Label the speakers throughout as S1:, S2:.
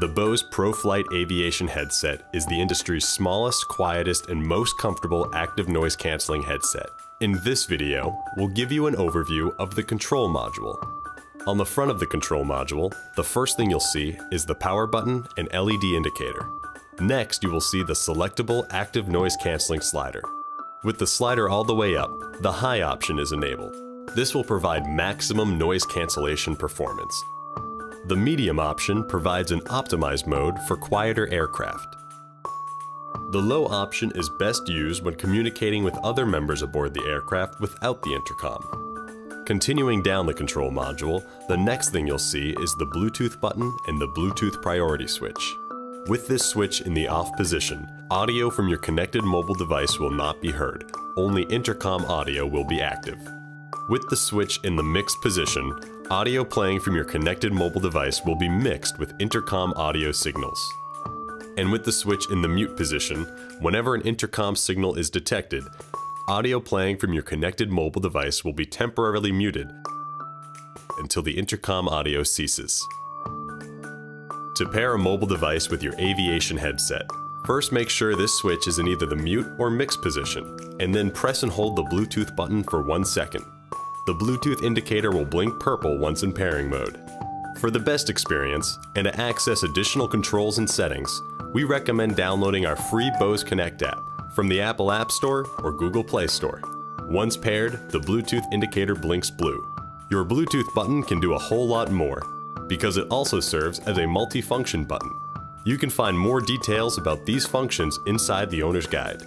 S1: The Bose ProFlight Aviation headset is the industry's smallest, quietest, and most comfortable active noise canceling headset. In this video, we'll give you an overview of the control module. On the front of the control module, the first thing you'll see is the power button and LED indicator. Next, you will see the selectable active noise canceling slider. With the slider all the way up, the high option is enabled. This will provide maximum noise cancellation performance. The medium option provides an optimized mode for quieter aircraft. The low option is best used when communicating with other members aboard the aircraft without the intercom. Continuing down the control module, the next thing you'll see is the Bluetooth button and the Bluetooth priority switch. With this switch in the off position, audio from your connected mobile device will not be heard, only intercom audio will be active. With the switch in the mixed position, audio playing from your connected mobile device will be mixed with intercom audio signals. And with the switch in the mute position, whenever an intercom signal is detected, audio playing from your connected mobile device will be temporarily muted until the intercom audio ceases. To pair a mobile device with your aviation headset, first make sure this switch is in either the mute or mixed position, and then press and hold the Bluetooth button for one second. The Bluetooth indicator will blink purple once in pairing mode. For the best experience, and to access additional controls and settings, we recommend downloading our free Bose Connect app from the Apple App Store or Google Play Store. Once paired, the Bluetooth indicator blinks blue. Your Bluetooth button can do a whole lot more, because it also serves as a multifunction button. You can find more details about these functions inside the owner's guide.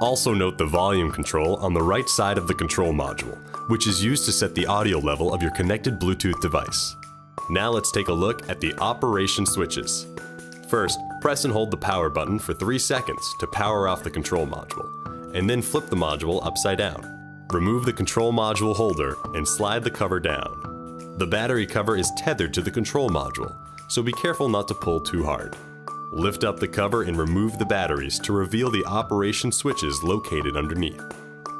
S1: Also note the volume control on the right side of the control module, which is used to set the audio level of your connected Bluetooth device. Now let's take a look at the operation switches. First, press and hold the power button for 3 seconds to power off the control module, and then flip the module upside down. Remove the control module holder and slide the cover down. The battery cover is tethered to the control module, so be careful not to pull too hard. Lift up the cover and remove the batteries to reveal the operation switches located underneath.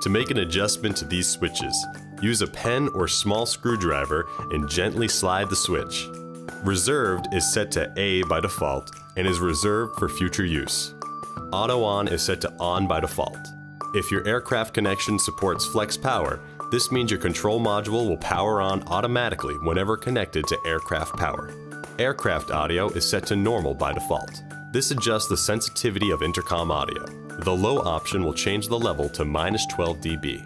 S1: To make an adjustment to these switches, use a pen or small screwdriver and gently slide the switch. Reserved is set to A by default and is reserved for future use. Auto on is set to on by default. If your aircraft connection supports flex power, this means your control module will power on automatically whenever connected to aircraft power. Aircraft audio is set to normal by default. This adjusts the sensitivity of intercom audio. The low option will change the level to minus 12 dB.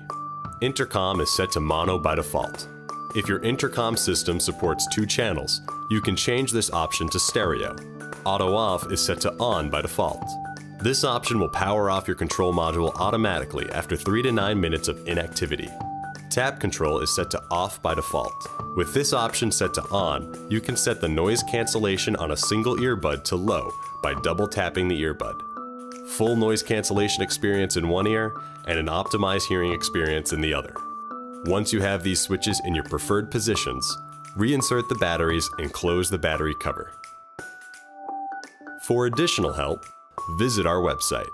S1: Intercom is set to mono by default. If your intercom system supports two channels, you can change this option to stereo. Auto off is set to on by default. This option will power off your control module automatically after 3 to 9 minutes of inactivity. Tap control is set to off by default. With this option set to on, you can set the noise cancellation on a single earbud to low by double tapping the earbud. Full noise cancellation experience in one ear and an optimized hearing experience in the other. Once you have these switches in your preferred positions, reinsert the batteries and close the battery cover. For additional help, visit our website.